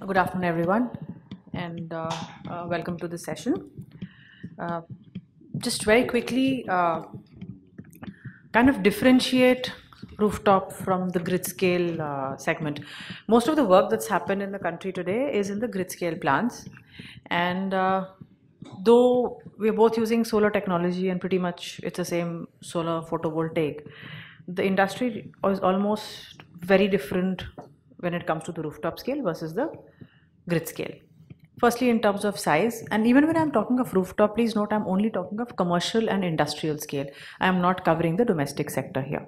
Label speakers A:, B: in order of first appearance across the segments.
A: Good afternoon, everyone, and uh, uh, welcome to the session. Uh, just very quickly, uh, kind of differentiate rooftop from the grid scale uh, segment. Most of the work that's happened in the country today is in the grid scale plants, and uh, though we're both using solar technology and pretty much it's the same solar photovoltaic, the industry is almost very different when it comes to the rooftop scale versus the grid scale. Firstly, in terms of size, and even when I'm talking of rooftop, please note I'm only talking of commercial and industrial scale. I am not covering the domestic sector here.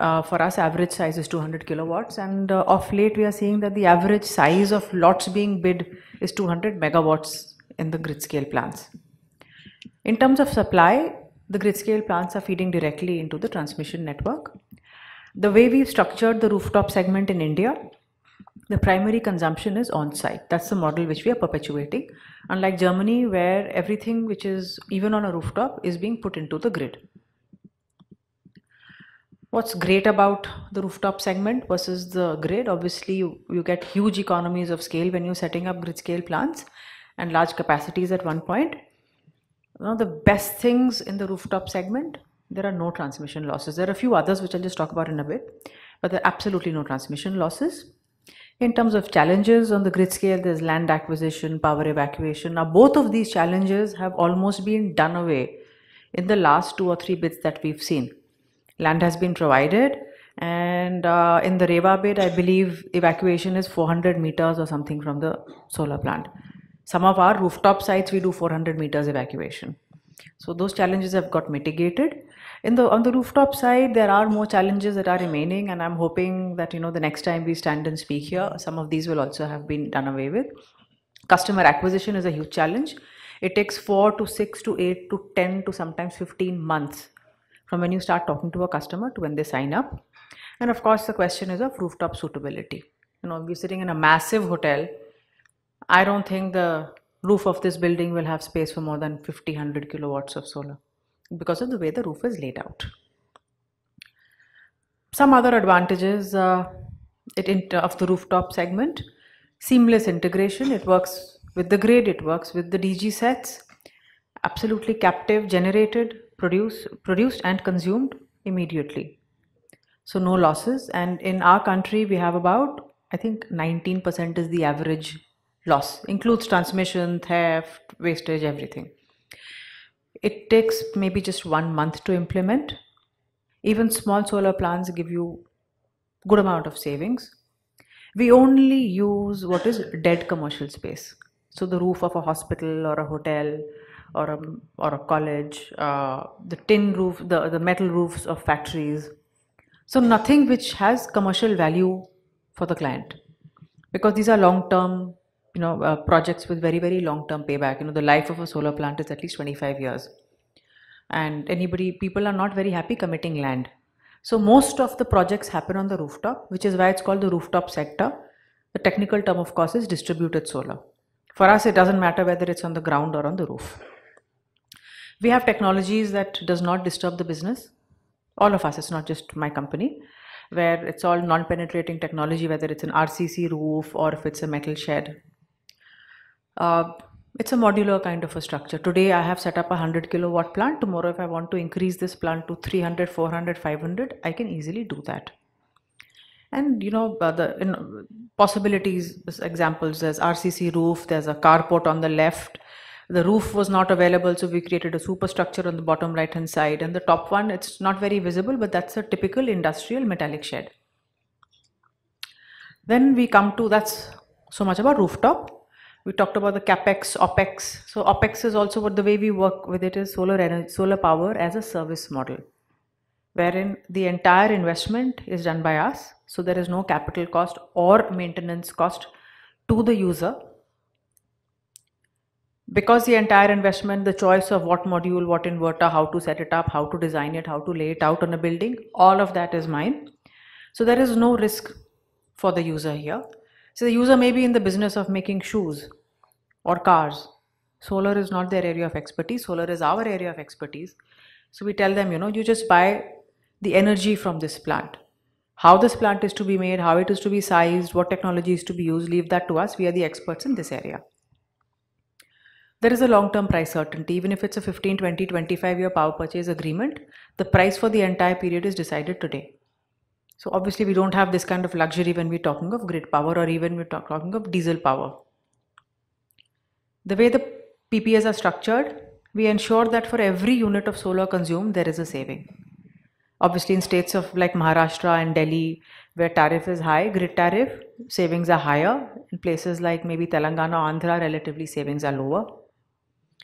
A: Uh, for us, average size is 200 kilowatts, and uh, of late we are seeing that the average size of lots being bid is 200 megawatts in the grid scale plants. In terms of supply, the grid scale plants are feeding directly into the transmission network. The way we've structured the rooftop segment in India, the primary consumption is on site. That's the model which we are perpetuating. Unlike Germany, where everything which is even on a rooftop is being put into the grid. What's great about the rooftop segment versus the grid? Obviously, you, you get huge economies of scale when you're setting up grid scale plants and large capacities at one point. One of the best things in the rooftop segment, there are no transmission losses. There are a few others which I'll just talk about in a bit, but there are absolutely no transmission losses. In terms of challenges on the grid scale, there's land acquisition, power evacuation. Now, both of these challenges have almost been done away in the last two or three bids that we've seen. Land has been provided, and uh, in the Rewa bid, I believe evacuation is 400 meters or something from the solar plant. Some of our rooftop sites, we do 400 meters evacuation. So those challenges have got mitigated. In the on the rooftop side, there are more challenges that are remaining, and I'm hoping that you know the next time we stand and speak here, some of these will also have been done away with. Customer acquisition is a huge challenge. It takes four to six to eight to ten to sometimes 15 months from when you start talking to a customer to when they sign up. And of course, the question is of rooftop suitability. You know, we're sitting in a massive hotel I don't think the roof of this building will have space for more than 50, 100 kilowatts of solar because of the way the roof is laid out. Some other advantages uh, it of the rooftop segment, seamless integration. It works with the grid, it works with the DG sets, absolutely captive, generated, produce, produced and consumed immediately. So no losses. And in our country, we have about, I think 19% is the average loss includes transmission theft wastage everything it takes maybe just one month to implement. Even small solar plants give you good amount of savings. We only use what is dead commercial space. So the roof of a hospital or a hotel or a, or a college uh, the tin roof the, the metal roofs of factories. So nothing which has commercial value for the client. Because these are long term you know uh, projects with very very long term payback. You know the life of a solar plant is at least 25 years. And anybody people are not very happy committing land. So most of the projects happen on the rooftop which is why it's called the rooftop sector. The technical term of course is distributed solar. For us it doesn't matter whether it's on the ground or on the roof. We have technologies that does not disturb the business. All of us it's not just my company where it's all non-penetrating technology whether it's an rcc roof or if it's a metal shed uh, it's a modular kind of a structure. Today I have set up a 100 kilowatt plant. Tomorrow if I want to increase this plant to 300, 400, 500, I can easily do that. And you know, uh, the you know, possibilities, examples, there's RCC roof, there's a carport on the left. The roof was not available, so we created a superstructure on the bottom right hand side. And the top one, it's not very visible, but that's a typical industrial metallic shed. Then we come to, that's so much about rooftop we talked about the capex opex. So opex is also what the way we work with it is solar energy solar power as a service model wherein the entire investment is done by us. So there is no capital cost or maintenance cost to the user. Because the entire investment the choice of what module what inverter how to set it up how to design it how to lay it out on a building all of that is mine. So there is no risk for the user here so the user may be in the business of making shoes or cars. Solar is not their area of expertise. Solar is our area of expertise. So we tell them, you know, you just buy the energy from this plant. How this plant is to be made, how it is to be sized, what technology is to be used, leave that to us. We are the experts in this area. There is a long-term price certainty. Even if it's a 15, 20, 25 year power purchase agreement, the price for the entire period is decided today. So obviously we don't have this kind of luxury when we're talking of grid power or even we're talking of diesel power. The way the PPAs are structured, we ensure that for every unit of solar consumed, there is a saving. Obviously, in states of like Maharashtra and Delhi, where tariff is high, grid tariff, savings are higher. In places like maybe Telangana, Andhra, relatively savings are lower.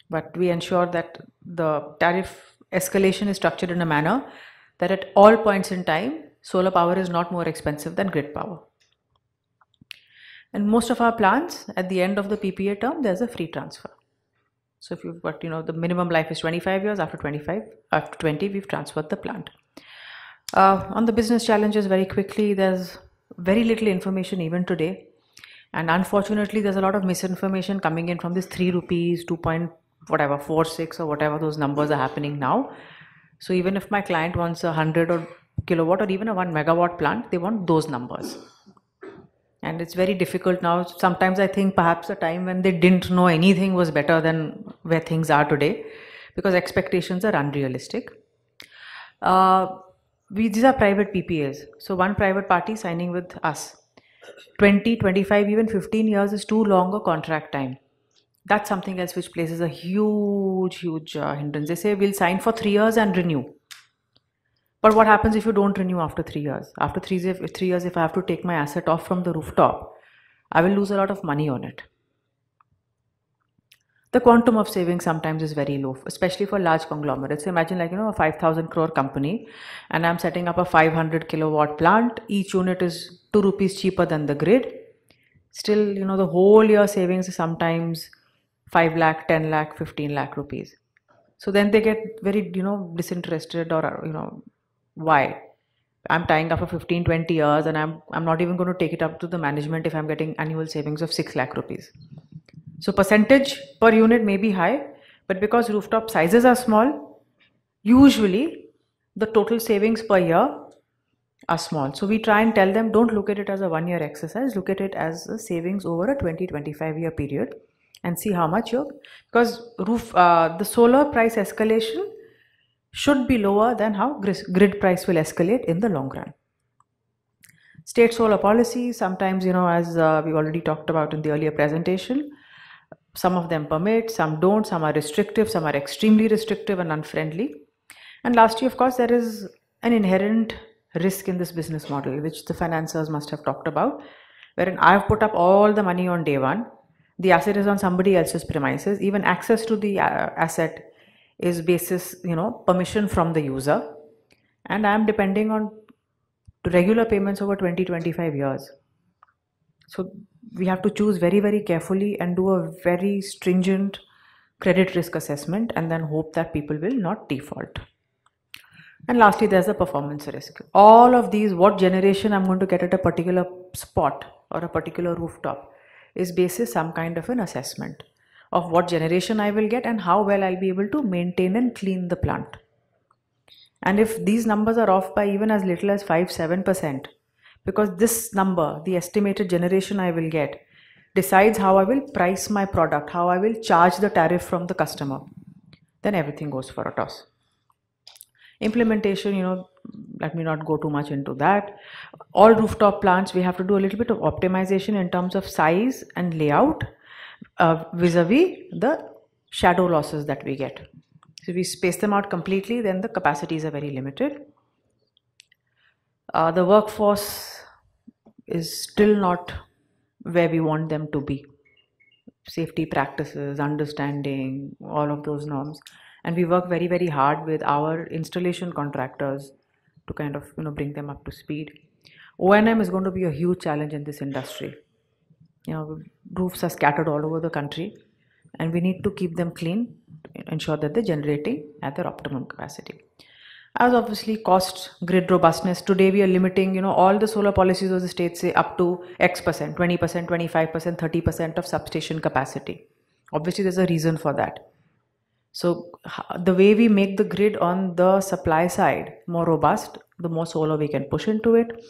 A: But we ensure that the tariff escalation is structured in a manner that at all points in time, solar power is not more expensive than grid power. And most of our plants, at the end of the PPA term, there's a free transfer. So if you've got, you know, the minimum life is 25 years, after 25, after 20, we've transferred the plant. Uh, on the business challenges, very quickly, there's very little information even today. And unfortunately, there's a lot of misinformation coming in from this 3 rupees, 2 point whatever, 4, 6 or whatever those numbers are happening now. So even if my client wants a 100 or kilowatt or even a 1 megawatt plant, they want those numbers. And it's very difficult now. Sometimes i think perhaps the time when they didn't know anything was better than where things are today because expectations are unrealistic. Uh, we these are private ppas so one private party signing with us 20 25 even 15 years is too long a contract time. That's something else which places a huge huge uh, hindrance. They say we'll sign for 3 years and renew but what happens if you don't renew after three years? After three, three years, if I have to take my asset off from the rooftop, I will lose a lot of money on it. The quantum of savings sometimes is very low, especially for large conglomerates. Imagine like, you know, a 5,000 crore company and I'm setting up a 500 kilowatt plant. Each unit is 2 rupees cheaper than the grid. Still, you know, the whole year savings is sometimes 5 lakh, 10 lakh, 15 lakh rupees. So then they get very, you know, disinterested or, you know, why? I'm tying up for 15, 20 years and I'm, I'm not even going to take it up to the management if I'm getting annual savings of 6 lakh rupees. So percentage per unit may be high, but because rooftop sizes are small, usually the total savings per year are small. So we try and tell them don't look at it as a one year exercise, look at it as a savings over a 20 25 year period and see how much you're because roof uh, the solar price escalation should be lower than how grid price will escalate in the long run. State solar policy, sometimes, you know, as uh, we already talked about in the earlier presentation, some of them permit, some don't, some are restrictive, some are extremely restrictive and unfriendly. And lastly, of course, there is an inherent risk in this business model, which the financiers must have talked about, wherein I've put up all the money on day one, the asset is on somebody else's premises, even access to the uh, asset is basis you know permission from the user. And i am depending on regular payments over 20 25 years. So we have to choose very very carefully and do a very stringent credit risk assessment and then hope that people will not default. And lastly there's a performance risk. All of these what generation i'm going to get at a particular spot or a particular rooftop is basis some kind of an assessment of what generation I will get and how well I'll be able to maintain and clean the plant. And if these numbers are off by even as little as 5 7%, because this number, the estimated generation I will get, decides how I will price my product, how I will charge the tariff from the customer, then everything goes for a toss. Implementation, you know, let me not go too much into that. All rooftop plants, we have to do a little bit of optimization in terms of size and layout uh, vis-a-vis the shadow losses that we get. So if we space them out completely, then the capacities are very limited. Uh, the workforce is still not where we want them to be. Safety practices, understanding, all of those norms. And we work very, very hard with our installation contractors to kind of, you know, bring them up to speed. O&M is going to be a huge challenge in this industry you know roofs are scattered all over the country and we need to keep them clean ensure that they're generating at their optimum capacity. As obviously cost grid robustness today we are limiting you know all the solar policies of the state say up to x percent 20 percent 25 percent 30 percent of substation capacity. Obviously there's a reason for that. So the way we make the grid on the supply side more robust, the more solar we can push into it.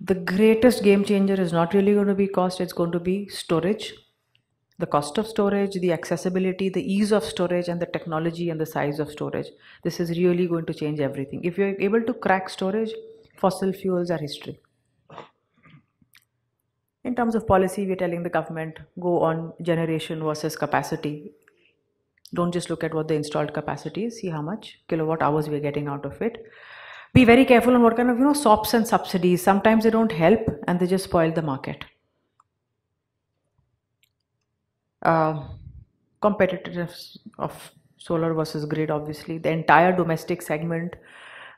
A: The greatest game changer is not really going to be cost, it's going to be storage. The cost of storage, the accessibility, the ease of storage, and the technology and the size of storage. This is really going to change everything. If you're able to crack storage, fossil fuels are history. In terms of policy, we're telling the government go on generation versus capacity. Don't just look at what the installed capacity is, see how much kilowatt hours we're getting out of it. Be very careful on what kind of, you know, SOPs and subsidies. Sometimes they don't help and they just spoil the market. Uh, competitiveness of solar versus grid, obviously, the entire domestic segment,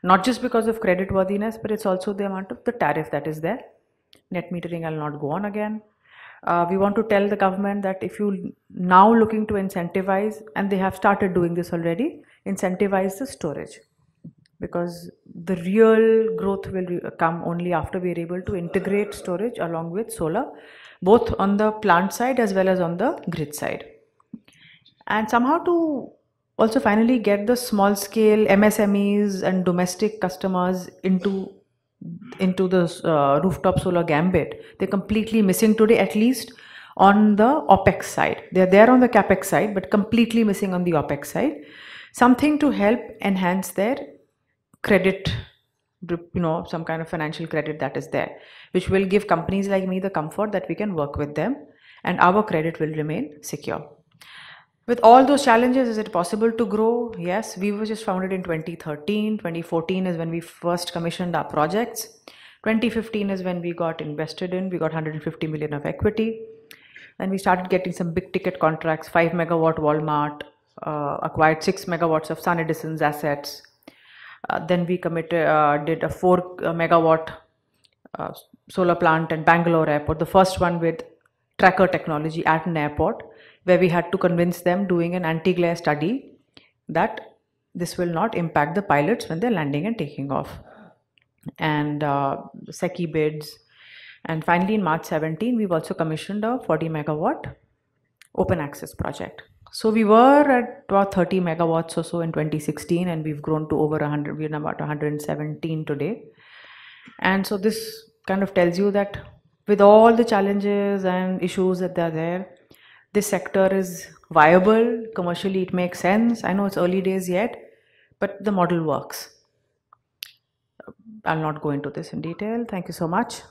A: not just because of credit worthiness, but it's also the amount of the tariff that is there. Net metering, I'll not go on again. Uh, we want to tell the government that if you now looking to incentivize, and they have started doing this already, incentivize the storage because the real growth will come only after we are able to integrate storage along with solar, both on the plant side as well as on the grid side. And somehow to also finally get the small scale MSMEs and domestic customers into into the uh, rooftop solar gambit. They're completely missing today, at least on the OPEX side. They're there on the CAPEX side, but completely missing on the OPEX side. Something to help enhance their credit, you know, some kind of financial credit that is there, which will give companies like me the comfort that we can work with them and our credit will remain secure. With all those challenges, is it possible to grow? Yes, we were just founded in 2013. 2014 is when we first commissioned our projects. 2015 is when we got invested in. We got 150 million of equity. and we started getting some big ticket contracts. 5 megawatt Walmart uh, acquired 6 megawatts of SunEdison's assets. Uh, then we committed, uh, did a 4 uh, megawatt solar plant in Bangalore airport, the first one with tracker technology at an airport where we had to convince them doing an anti-glare study that this will not impact the pilots when they're landing and taking off. And uh, SECI bids. And finally, in March 17, we've also commissioned a 40 megawatt open access project. So we were at about 30 megawatts or so in 2016, and we've grown to over 100. We're now about 117 today. And so this kind of tells you that with all the challenges and issues that are there, this sector is viable commercially it makes sense i know it's early days yet but the model works i'll not go into this in detail thank you so much